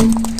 Thank you.